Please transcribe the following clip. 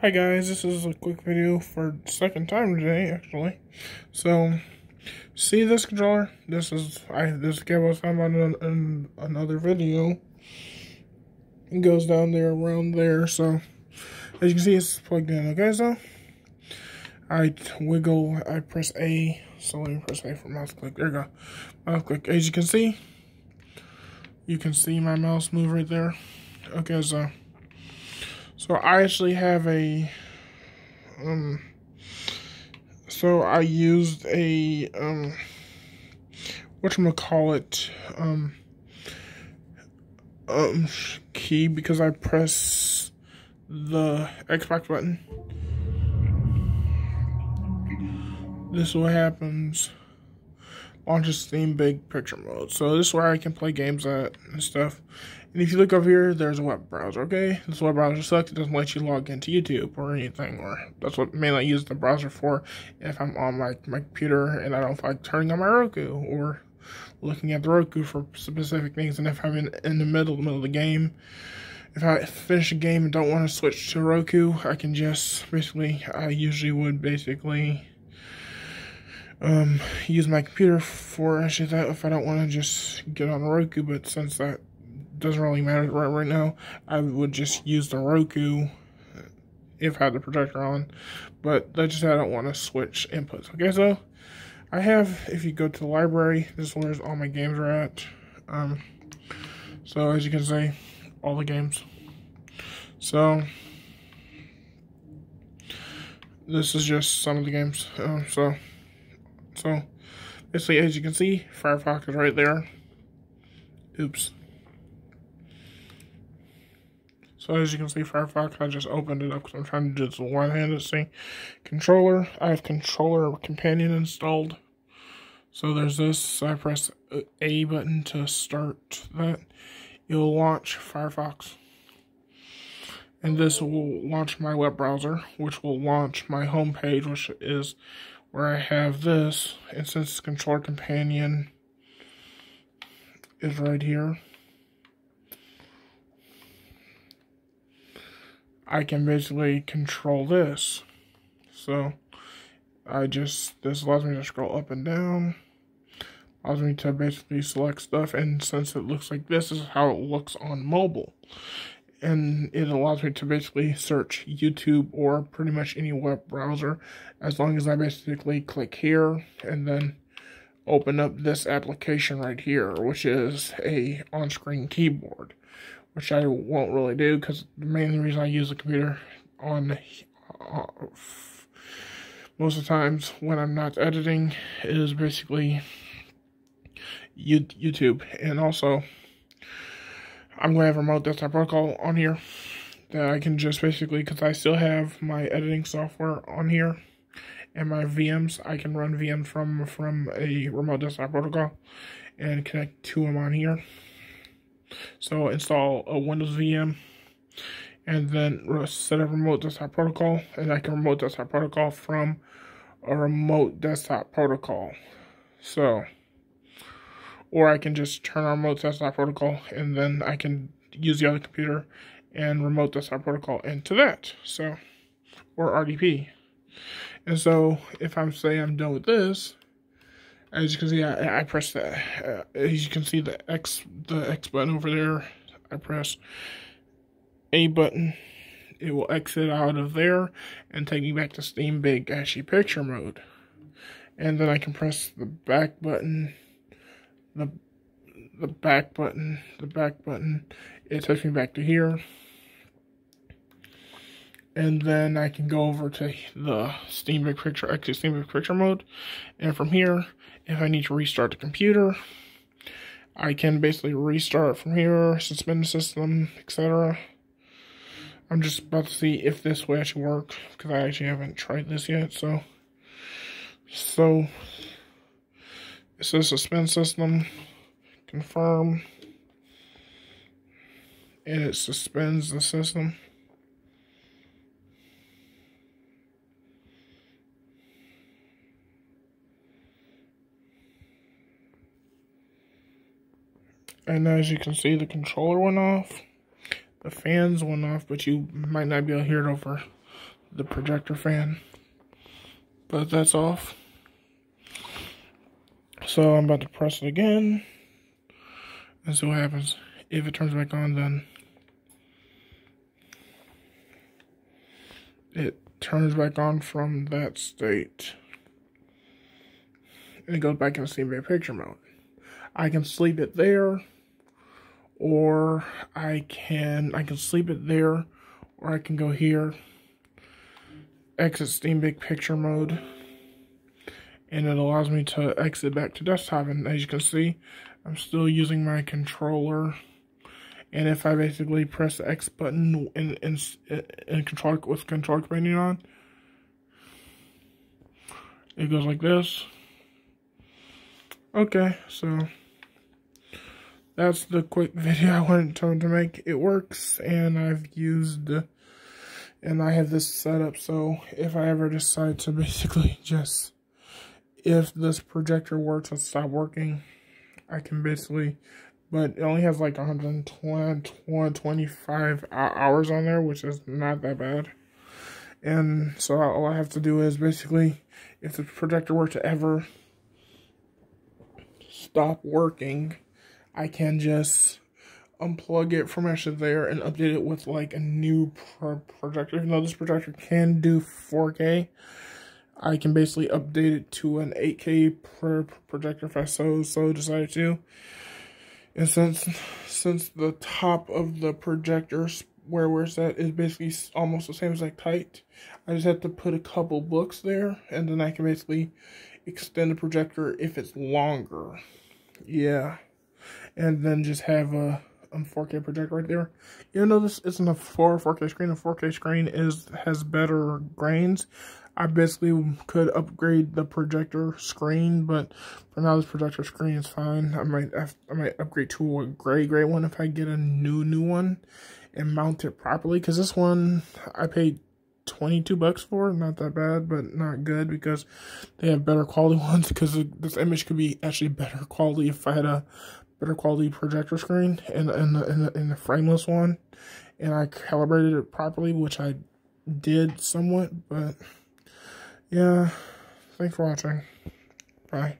Hi guys, this is a quick video for second time today actually. So, see this controller? This is I this I was about in, in another video. It goes down there around there. So, as you can see, it's plugged in. Okay, so I wiggle. I press A. So let me press A for mouse click. There you go. Mouse click. As you can see, you can see my mouse move right there. Okay, so. So I actually have a, um, so I used a, um, whatchamacallit, um, um, key because I press the Xbox button. This is what happens. Launches Steam Big Picture Mode. So this is where I can play games at and stuff. And if you look over here, there's a web browser, okay? This web browser sucks. It doesn't let you log into YouTube or anything, or that's what mainly I use the browser for if I'm on my, my computer and I don't like turning on my Roku or looking at the Roku for specific things. And if I'm in, in the middle, middle of the game, if I finish a game and don't want to switch to Roku, I can just basically, I usually would basically um, use my computer for actually that if I don't want to just get on Roku, but since that doesn't really matter right, right now. I would just use the Roku if I had the projector on. But I just I don't want to switch inputs. Okay, so I have, if you go to the library, this is where all my games are at. Um, so as you can see, all the games. So this is just some of the games. Um, so, so basically, as you can see, Firefox is right there. Oops. So as you can see, Firefox, I just opened it up because I'm trying to do this one-handed thing. Controller, I have controller companion installed. So there's this, I press A button to start that. You'll launch Firefox. And this will launch my web browser, which will launch my home page, which is where I have this. And since controller companion is right here, I can basically control this. So I just, this allows me to scroll up and down. Allows me to basically select stuff. And since it looks like this, is how it looks on mobile. And it allows me to basically search YouTube or pretty much any web browser. As long as I basically click here and then open up this application right here, which is a on-screen keyboard which I won't really do because the main reason I use the computer on uh, most of the times when I'm not editing is basically YouTube. And also I'm going to have a remote desktop protocol on here that I can just basically because I still have my editing software on here and my VMs I can run VMs from from a remote desktop protocol and connect to them on here so install a Windows VM and then set up remote desktop protocol and I can remote desktop protocol from a remote desktop protocol. So, or I can just turn on remote desktop protocol and then I can use the other computer and remote desktop protocol into that. So, or RDP. And so if I'm saying I'm done with this, as you can see, I, I press the, Uh, as you can see, the X the X button over there. I press A button. It will exit out of there and take me back to Steam Big Ashy Picture mode. And then I can press the back button, the the back button, the back button. It takes me back to here. And then I can go over to the Steam Big Picture, exit Steam Big Picture mode. And from here, if I need to restart the computer, I can basically restart from here, suspend the system, etc. I'm just about to see if this will actually work, because I actually haven't tried this yet, so. So, it says suspend system, confirm, and it suspends the system. And as you can see, the controller went off. The fans went off, but you might not be able to hear it over the projector fan. But that's off. So I'm about to press it again and see what happens. If it turns back on, then it turns back on from that state. And it goes back into same picture mode. I can sleep it there, or I can I can sleep it there, or I can go here, exit Steam Big Picture mode and it allows me to exit back to desktop. And as you can see I'm still using my controller. And if I basically press the X button in, in, in control with control command on it goes like this. Okay so that's the quick video I wanted to make it works and I've used and I have this set up so if I ever decide to basically just if this projector were to stop working, I can basically, but it only has like 125 hours on there, which is not that bad. And so all I have to do is basically, if the projector were to ever stop working, I can just unplug it from actually there and update it with like a new pro projector. Even though this projector can do 4K, I can basically update it to an 8K per projector if I so so decided to. And since since the top of the projector where we're set is basically almost the same as like tight, I just have to put a couple books there, and then I can basically extend the projector if it's longer. Yeah, and then just have a um, 4K projector right there. Even though this isn't a 4 4K screen, a 4K screen is has better grains. I basically could upgrade the projector screen, but for now this projector screen is fine. I might have, I might upgrade to a gray gray one if I get a new new one and mount it properly. Because this one I paid 22 bucks for, not that bad, but not good because they have better quality ones. Because this image could be actually better quality if I had a better quality projector screen and in, the, in, the, in the frameless one, and I calibrated it properly, which I did somewhat, but. Yeah. Thanks for watching. Bye.